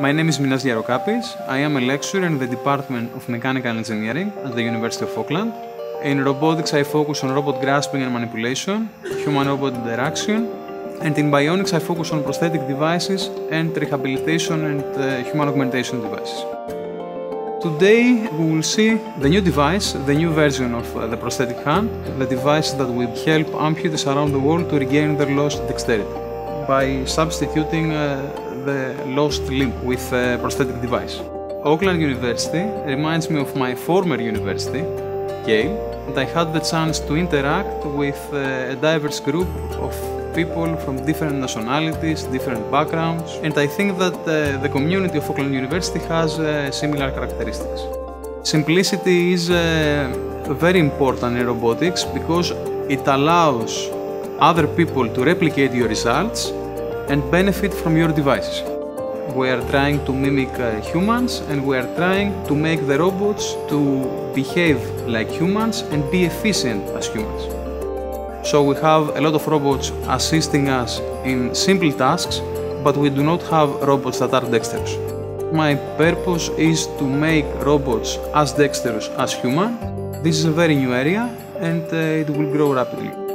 My name is Minas Liarokapis. I am a lecturer in the Department of Mechanical Engineering at the University of Auckland. In robotics, I focus on robot grasping and manipulation, human-robot interaction, and in bionics, I focus on prosthetic devices and rehabilitation and uh, human augmentation devices. Today, we will see the new device, the new version of uh, the prosthetic hand, the device that will help amputees around the world to regain their lost dexterity by substituting uh, the lost limb with a prosthetic device. Auckland University reminds me of my former university, Yale, and I had the chance to interact with uh, a diverse group of people from different nationalities, different backgrounds, and I think that uh, the community of Auckland University has uh, similar characteristics. Simplicity is uh, very important in robotics because it allows other people to replicate your results and benefit from your devices. We are trying to mimic uh, humans and we are trying to make the robots to behave like humans and be efficient as humans. So we have a lot of robots assisting us in simple tasks, but we do not have robots that are dexterous. My purpose is to make robots as dexterous as human. This is a very new area and uh, it will grow rapidly.